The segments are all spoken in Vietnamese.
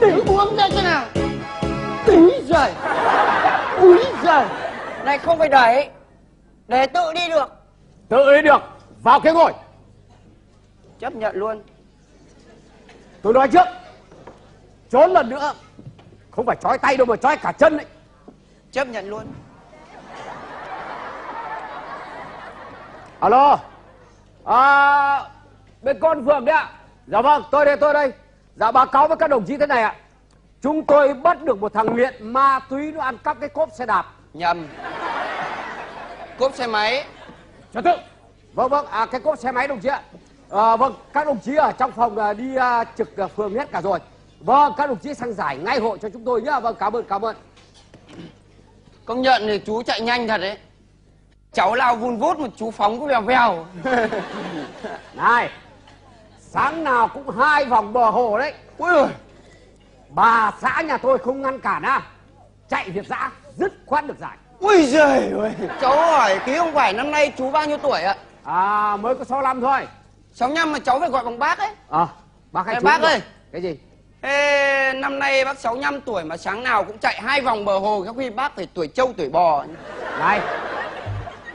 Để uống ra thế nào? Úi giời Úi giời Này không phải đẩy. Để tự đi được. Tự đi được. Vào cái ngồi. Chấp nhận luôn. Tôi nói trước. Trốn lần nữa. Không phải trói tay đâu mà trói cả chân đấy Chấp nhận luôn. Alo. À, Bên con phường đấy ạ. Dạ vâng tôi đây tôi đây Dạ báo cáo với các đồng chí thế này ạ. Chúng tôi bắt được một thằng nghiện ma túy nó ăn cắp cái cốp xe đạp. Nhầm. Cốp xe máy. Trật tự Vâng vâng. À, cái cốp xe máy đồng chí ạ. À, Vâng các đồng chí ở trong phòng à, đi à, trực à, phường hết cả rồi. Vâng các đồng chí sang giải ngay hộ cho chúng tôi nhá. Vâng cảm ơn cảm ơn. Công nhận thì chú chạy nhanh thật đấy. Cháu lao vun vút một chú phóng có vèo vèo Này Sáng nào cũng hai vòng bờ hồ đấy. Ui ơi Bà xã nhà tôi không ngăn cản á Chạy việc dã dứt khoát được giải. Ui giời ơi. Cháu hỏi ký không phải năm nay chú bao nhiêu tuổi ạ? À mới có 65 thôi. Sáu năm mà cháu phải gọi bằng bác ấy. À bác hay Ê, chú bác ơi. Cái gì? Ê, năm nay bác 65 tuổi mà sáng nào cũng chạy hai vòng bờ hồ Có khi bác phải tuổi trâu tuổi bò. Này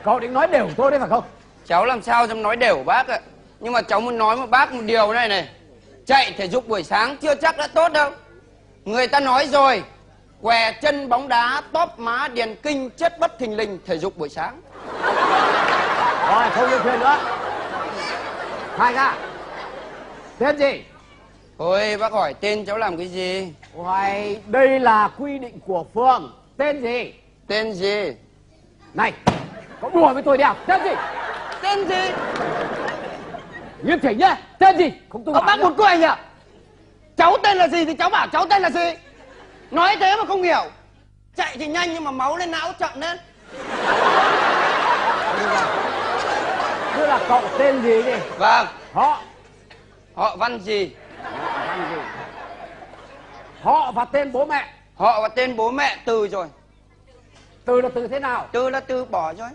Cậu định nói đều tôi đấy phải không? Cháu làm sao dám nói đều bác ạ Nhưng mà cháu muốn nói một bác một điều này này. Chạy thể dục buổi sáng chưa chắc đã tốt đâu. Người ta nói rồi Què chân bóng đá tóp má điền kinh chết bất thình lình thể dục buổi sáng. Rồi không yêu thuyền nữa. Khai ra. Tên gì? Ôi bác hỏi tên cháu làm cái gì? Ôi, đây là quy định của phường. Tên gì? Tên gì? Này Cậu đùa với tôi đi à? Tên gì? Tên gì Nghiêm chỉnh nhá. Tên gì? Không tôi bảo bác nhá. buồn cười nhỉ Cháu tên là gì thì cháu bảo cháu tên là gì. Nói thế mà không hiểu. Chạy thì nhanh nhưng mà máu lên não chậm lên. Tức là cậu tên gì đi? Vâng. Họ. Họ văn gì? Họ văn gì? Họ và tên bố mẹ. Họ và tên bố mẹ từ rồi. Từ là từ thế nào? Từ là từ bỏ rồi.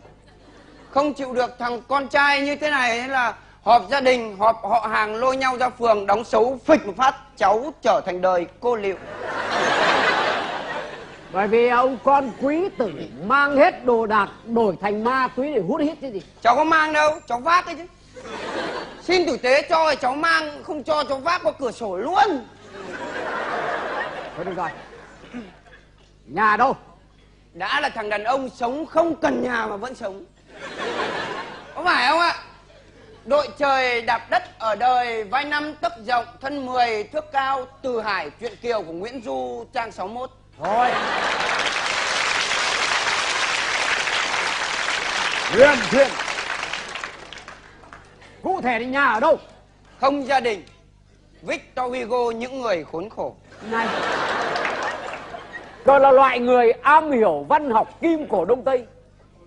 Không chịu được thằng con trai như thế này là họp gia đình Họp họ hàng lôi nhau ra phường Đóng xấu phịch một phát Cháu trở thành đời cô liệu Bởi vì ông con quý tử mang hết đồ đạc đổi thành ma túy để hút hít chứ gì. Cháu có mang đâu Cháu vác đấy chứ. Xin tử tế cho thì cháu mang Không cho cháu vác qua cửa sổ luôn. Thôi được rồi. Nhà đâu? Đã là thằng đàn ông sống không cần nhà mà vẫn sống. Có phải không ạ Đội trời đạp đất ở đời Vai năm tấc rộng thân 10 thước cao Từ hải chuyện kiều của Nguyễn Du trang 61 Thôi Huyền thuyền. Cụ thể thì nhà ở đâu? Không gia đình. Victor Hugo những người khốn khổ. Này. Cậu là loại người am hiểu văn học kim cổ đông tây.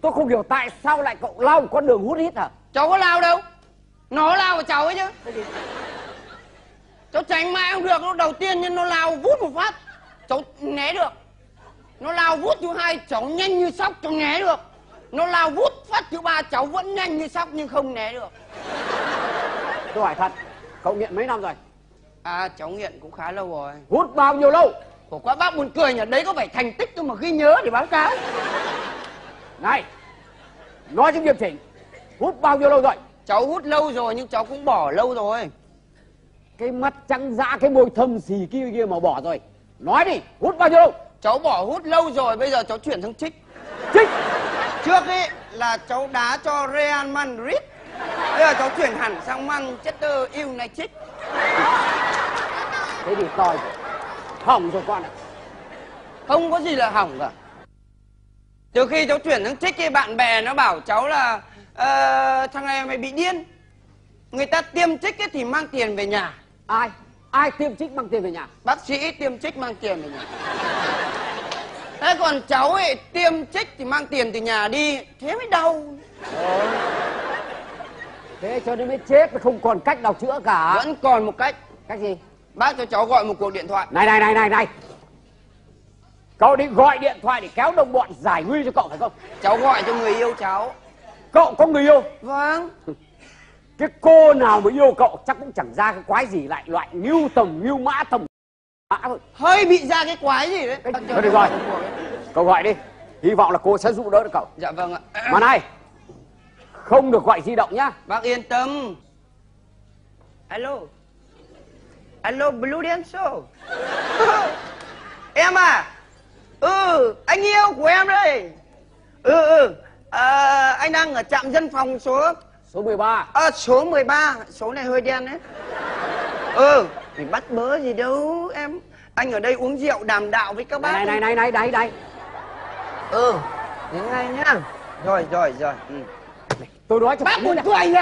Tôi không hiểu tại sao lại cậu lao một con đường hút hít hả? Cháu có lao đâu Nó lao vào cháu ấy chứ. Cháu tránh mãi không được Lúc đầu tiên nhưng nó lao vút một phát. Cháu né được. Nó lao vút thứ hai cháu nhanh như sóc cháu né được. Nó lao vút phát thứ ba cháu vẫn nhanh như sóc nhưng không né được. Tôi hỏi thật Cậu nghiện mấy năm rồi? À cháu nghiện cũng khá lâu rồi. Hút bao nhiêu lâu? Khổ quá bác buồn cười nhỉ. Đấy có phải thành tích thôi mà ghi nhớ để báo cáo. Này Nói cho nghiêm chỉnh. Hút bao nhiêu lâu rồi Cháu hút lâu rồi nhưng cháu cũng bỏ lâu rồi. Cái mắt trắng dã cái môi thâm xì kia kia mà bỏ rồi. Nói đi hút bao nhiêu lâu? Cháu bỏ hút lâu rồi bây giờ cháu chuyển sang trích. Trích? Trước ấy là cháu đá cho Real Madrid. Bây giờ cháu chuyển hẳn sang Manchester United. Thế thì coi Hỏng rồi con ạ. Không có gì là hỏng cả. Từ khi cháu chuyển sang trích thì bạn bè nó bảo cháu là ờ, Thằng này mày bị điên. Người ta tiêm trích ấy thì mang tiền về nhà. Ai? Ai tiêm trích mang tiền về nhà? Bác sĩ tiêm trích mang tiền về nhà. Thế còn cháu ấy tiêm trích thì mang tiền từ nhà đi Thế mới đau. Thế cho nên mới chết không còn cách nào chữa cả. Vẫn còn một cách. Cách gì? Bác cho cháu gọi một cuộc điện thoại. Này này này này này. Cậu định gọi điện thoại để kéo đồng bọn giải nguy cho cậu phải không? Cháu gọi cho người yêu cháu Cậu có người yêu? Vâng. Cái cô nào mà yêu cậu chắc cũng chẳng ra cái quái gì lại loại ngưu tầm ngưu mã tầm à, thôi. Hơi bị ra cái quái gì đấy. Thôi được rồi. Cậu gọi đi. Hy vọng là cô sẽ giúp đỡ được cậu. Dạ vâng ạ. Mà này không được gọi di động nhá. Bác yên tâm. Alo. Alo blue dance show. Em à? Ừ anh yêu của em đây. Ừ ừ à, anh đang ở trạm dân phòng số số 13 à, số 13 số này hơi đen đấy. Ừ thì bắt bớ gì đâu em. Anh ở đây uống rượu đàm đạo với các bác này này này này này này. Ừ đến ngay nhá. Rồi rồi rồi. Ừ. tôi nói cho bác buồn cười nhỉ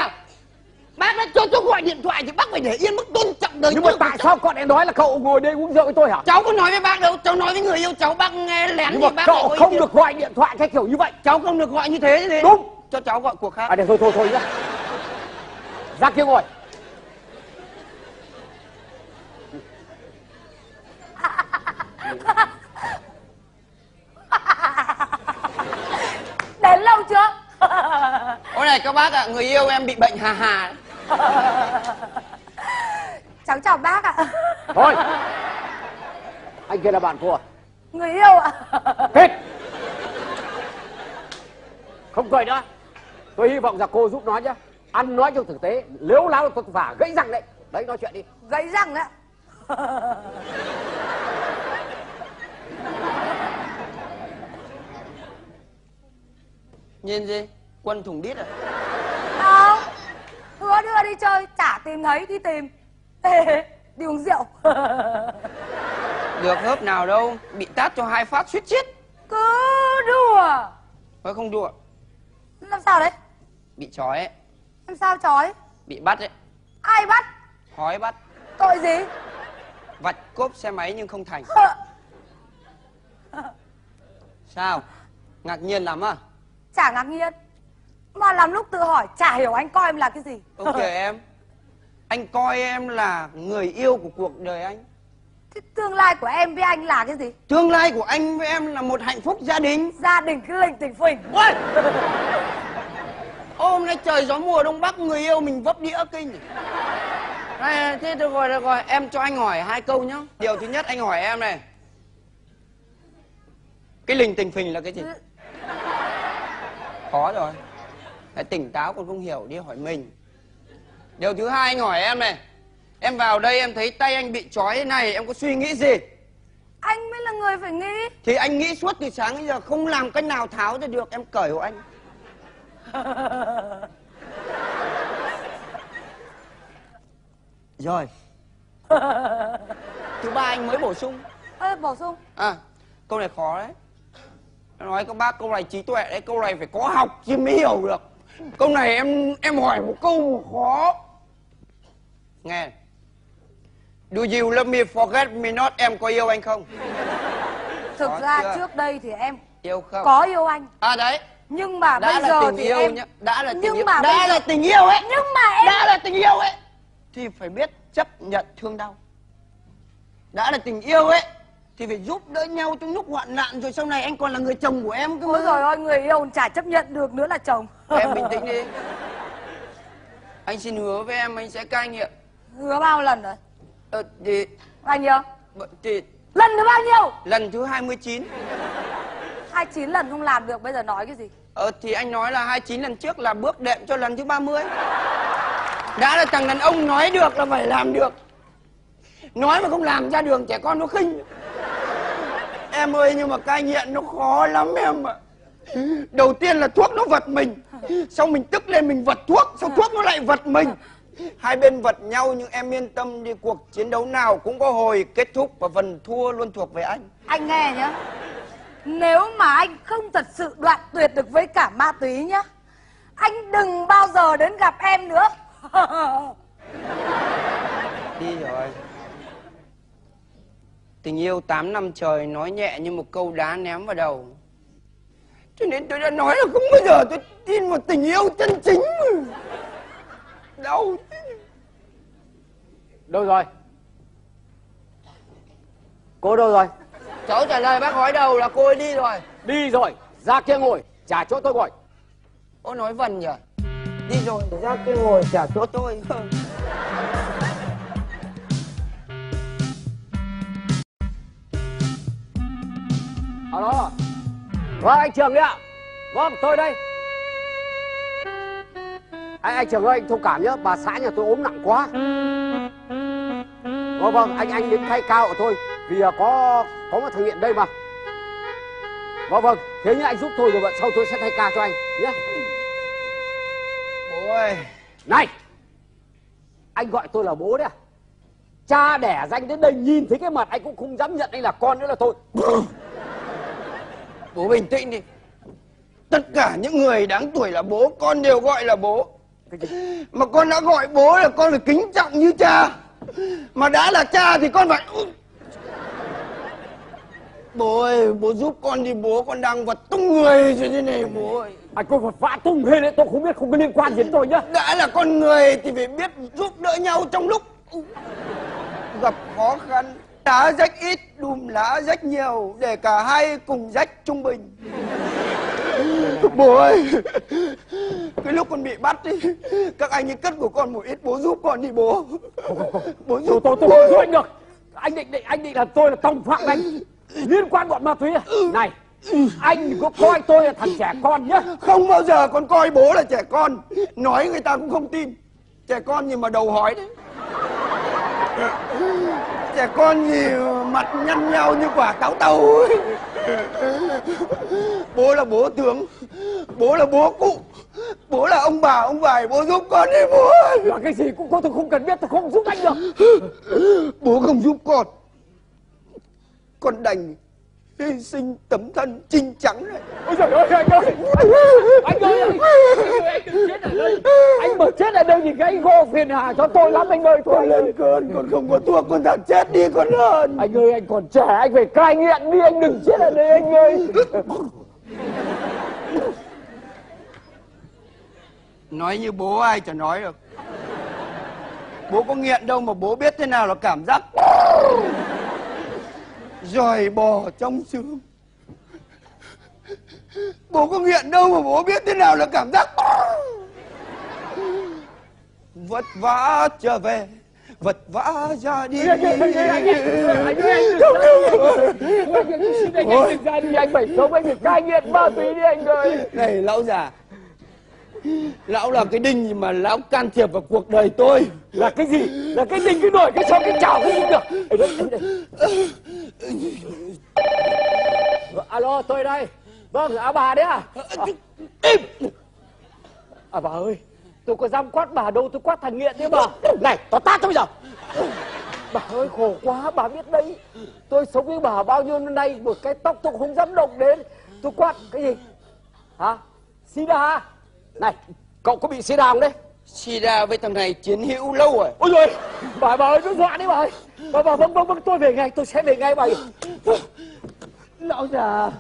bác đã cho tôi gọi điện thoại thì bác phải để yên mức tôn trọng đời nhưng mà tại cháu. sao cậu lại nói là cậu ngồi đây uống rượu với tôi hả cháu có nói với bác đâu cháu nói với người yêu cháu bác nghe lén nhưng thì mà bác cậu không được gọi điện thoại cái kiểu như vậy cháu không được gọi như thế thế Đúng. cho cháu gọi cuộc khác à để thôi thôi thôi nhá ra kia ngồi Đến lâu chưa? ôi này các bác ạ người yêu em bị bệnh hà hà. Cháu chào bác ạ. Thôi. Anh kia là bạn cô à Người yêu ạ. Hết. Không cười nữa. Tôi hy vọng rằng cô giúp nói nhá. Ăn nói trong thực tế nếu láo tôi vả gãy răng đấy. Đấy nói chuyện đi. Gãy răng đấy nhìn gì? Quân thùng đít à? Không Hứa đưa đi chơi chả tìm thấy đi tìm. Đi uống rượu. Được hớp nào đâu. Bị tát cho hai phát suýt chết. Cứ đùa. Thôi không đùa. Làm sao đấy? bị trói ấy. Làm sao chói? bị bắt ấy. Ai bắt? hói bắt. Tội gì? vạch cốp xe máy nhưng không thành. Sao? Ngạc nhiên lắm à? Chả ngạc nhiên Mà làm lúc tự hỏi chả hiểu anh coi em là cái gì. Ok em. Anh coi em là người yêu của cuộc đời anh. Thế tương lai của em với anh là cái gì? tương lai của anh với em là một hạnh phúc gia đình. Gia đình cứ lình tình phình. Ôi! Hôm nay trời gió mùa đông bắc người yêu mình vấp đĩa kinh. Này, thế được rồi được rồi. Em cho anh hỏi hai câu nhá. Điều thứ nhất anh hỏi em này. Cái lình tình phình là cái gì? Khó rồi Tỉnh táo còn không hiểu đi hỏi mình. Điều thứ hai anh hỏi em này. Em vào đây em thấy tay anh bị trói thế này em có suy nghĩ gì? Anh mới là người phải nghĩ. Thì anh nghĩ suốt từ sáng đến giờ không làm cách nào tháo ra được em cởi hộ anh. Rồi. Thứ ba anh mới bổ sung. Ê, bổ sung. À câu này khó đấy. Nói các bác câu này trí tuệ đấy câu này phải có học thì mới hiểu được câu này em em hỏi một câu khó. Nghe. Do you love me forget me not em có yêu anh không? Thực Có ra chưa? trước đây thì em yêu không? có yêu anh. À đấy. Nhưng mà đã bây là giờ tình thì yêu em nhá. Đã là tình Nhưng yêu. mà đã bây là tình yêu ấy. Nhưng mà em đã là tình yêu ấy. Thì phải biết chấp nhận thương đau. Đã là tình yêu ấy thì phải giúp đỡ nhau trong lúc hoạn nạn rồi sau này anh còn là người chồng của em cơ Ôi mà. rồi ôi người yêu chả chấp nhận được nữa là chồng. Em bình tĩnh đi. Anh xin hứa với em anh sẽ cai nghiện. Hứa bao lần rồi? Ờ, thì, Bao nhiêu? Thì Lần thứ bao nhiêu? Lần thứ 29 29 lần không làm được bây giờ nói cái gì? Ờ thì anh nói là 29 lần trước là bước đệm cho lần thứ 30 Đã là thằng đàn ông nói được là phải làm được. Nói mà không làm ra đường trẻ con nó khinh Em ơi nhưng mà cai nghiện nó khó lắm em ạ. Đầu tiên là thuốc nó vật mình Xong mình tức lên mình vật thuốc Xong thuốc nó lại vật mình. Hai bên vật nhau nhưng em yên tâm đi Cuộc chiến đấu nào cũng có hồi kết thúc Và phần thua luôn thuộc về anh. Anh nghe nhá. Nếu mà anh không thật sự đoạn tuyệt được với cả ma túy nhá Anh đừng bao giờ đến gặp em nữa Đi rồi Tình yêu 8 năm trời nói nhẹ như một câu đá ném vào đầu. Cho nên tôi đã nói là không bao giờ tôi tin vào tình yêu chân chính. Đau đâu rồi? Cô đâu rồi? Cháu trả lời bác hỏi đầu là cô ấy đi rồi. Đi rồi ra kia ngồi trả chỗ tôi ngồi Ô nói vần nhỉ? Đi rồi ra kia ngồi trả chỗ tôi alo vâng anh trường đấy ạ. Vâng tôi đây. Anh anh trường ơi anh thông cảm nhé bà xã nhà tôi ốm nặng quá. Vâng vâng anh anh đến thay cao của tôi vì à, có có một thằng nghiện đây mà. Vâng vâng thế nhưng anh giúp tôi rồi vậy sau tôi sẽ thay ca cho anh nhé bố ơi này anh gọi tôi là bố đấy à? Cha đẻ danh đến đây nhìn thấy cái mặt anh cũng không dám nhận anh là con nữa là thôi bố bình tĩnh đi. Tất cả những người đáng tuổi là bố con đều gọi là bố. Mà con đã gọi bố là con phải kính trọng như cha. Mà đã là cha thì con phải bố ơi bố giúp con đi bố con đang vật tung người rồi thế này bố ơi. Anh có vật vã tung lên đấy tôi không biết không có liên quan gì đến tôi nhá. Đã là con người thì phải biết giúp đỡ nhau trong lúc gặp khó khăn lá rách ít đùm lá rách nhiều để cả hai cùng rách trung bình. Bố ơi cái lúc con bị bắt đi các anh ấy cất của con một ít bố giúp con đi bố. Bố giúp tôi tôi không giúp anh được. Anh định định anh định là tôi là tòng phạm anh. Liên quan bọn ma túy à? Này anh có coi tôi là thằng trẻ con nhá. Không bao giờ con coi bố là trẻ con. Nói người ta cũng không tin. Trẻ con gì mà đầu hói đấy trẻ con gì mặt nhăn nhau như quả táo tàu ấy. bố là bố tướng bố là bố cụ bố là ông bà ông vải bố giúp con đi bố ơi. là cái gì cũng có tôi không cần biết tôi không giúp anh được bố không giúp con con đành hy sinh tấm thân trinh trắng này. Ôi trời ơi anh ơi. Anh ơi anh, anh đừng chết ở đây anh mà chết ở đây thì gây go phiền hà cho tôi lắm anh ơi. Thôi con lên cơn con không có thuốc con thằng chết đi con ơn. Anh ơi anh còn trẻ anh phải cai nghiện đi anh đừng chết ở đây anh ơi. Nói như bố ai chả nói được. Bố có nghiện đâu mà bố biết thế nào là cảm giác rồi bò trong xương. Bố có nghiện đâu mà bố biết thế nào là cảm giác vất vả trở về vất vả ra đi. Không, không. anh ra đi anh phải sống anh phải cai nghiện ma túy đi anh ơi. Này lão già. Lão là cái đinh gì mà lão can thiệp vào cuộc đời tôi. Là cái gì? Là cái đinh cái nổi cái sau cái chảo được. Đây, ở đây. Alo tôi đây. Vâng à bà đấy à im. À bà ơi tôi có dám quát bà đâu tôi quát thằng nghiện đấy bà. Này tao tát cho bây giờ. Bà ơi khổ quá bà biết đấy. Tôi sống với bà bao nhiêu năm nay một cái tóc tôi không dám động đến. Tôi quát cái gì? Hả? Sida. Này cậu có bị sida không đấy? Sida với thằng này chiến hữu lâu rồi. Ôi rồi bà bà ơi nó dọa đấy bà ơi bà bà vâng vâng vâng tôi về ngay, tôi sẽ về ngay, bà lão già.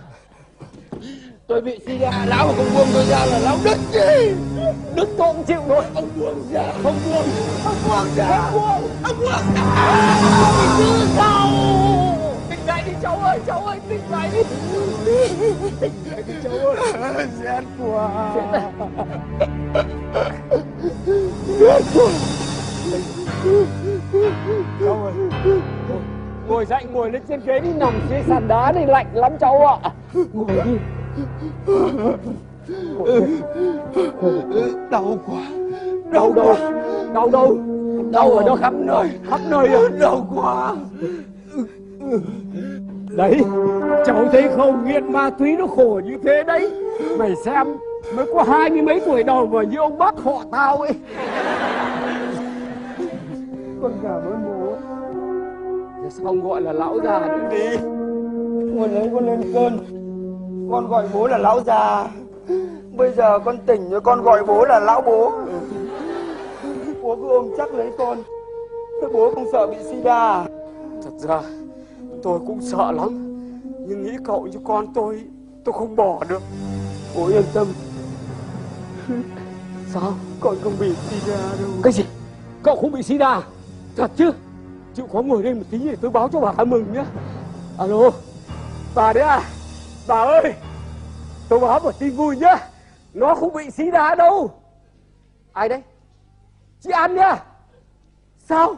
Tôi bị sida lão mà không buông tôi ra là lão đứt chứ đứt tôi không chịu nổi. Ông buông ra không buông, ông buông ra ông buông ra tỉnh dậy đi, cháu ơi cháu ơi, tỉnh lại đi. Tỉnh lại đi, cháu ơi. Rét quá cháu ơi. Ngồi- dậy ngồi lên trên ghế đi nằm trên sàn đá đi lạnh lắm cháu ạ. Ngồi đi. Đau quá. Đau đâu? Đau đâu? Đau ở đâu? Khắp nơi. Khắp nơi à? Đau quá. Đấy cháu thấy không? Nghiện ma túy nó khổ như thế đấy. Mày xem mới có hai mươi mấy tuổi đầu mà như ông bác họ tao ấy. Con cảm ơn ông gọi là lão già nữa đi. Con lấy con lên cơn. Con gọi bố là lão già. Bây giờ con tỉnh rồi con gọi bố là lão bố. Bố cứ ôm chắc lấy con. Thế bố không sợ bị sida à? thật ra tôi cũng sợ lắm. Nhưng nghĩ cậu như con tôi tôi không bỏ được. Bố yên tâm. Sao? Con không bị sida đâu. Cái gì? Cậu không bị sida thật chứ chịu khó ngồi đây một tí để tôi báo cho bà mừng nhá, alo bà đấy à? Bà ơi tôi báo một tin vui nhá. Nó không bị xí đá đâu. Ai đấy? Chị an nhá. Sao?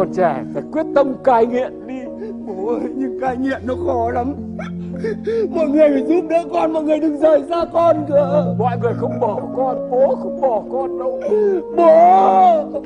Còn trẻ phải quyết tâm cai nghiện đi Bố ơi, nhưng cai nghiện nó khó lắm. Mọi người phải giúp đỡ con, mọi người đừng rời xa con cơ. mọi người không bỏ con bố không bỏ con đâu Bố!